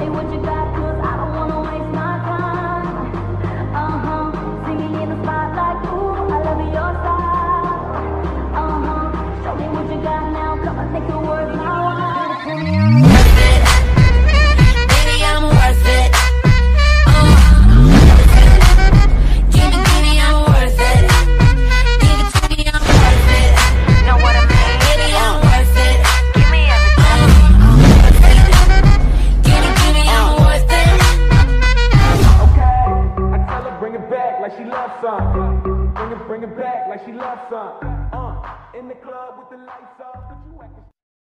me, would you got. like she loves some. Bring it, bring it back like she loves some. Uh, in the club with the lights off, but you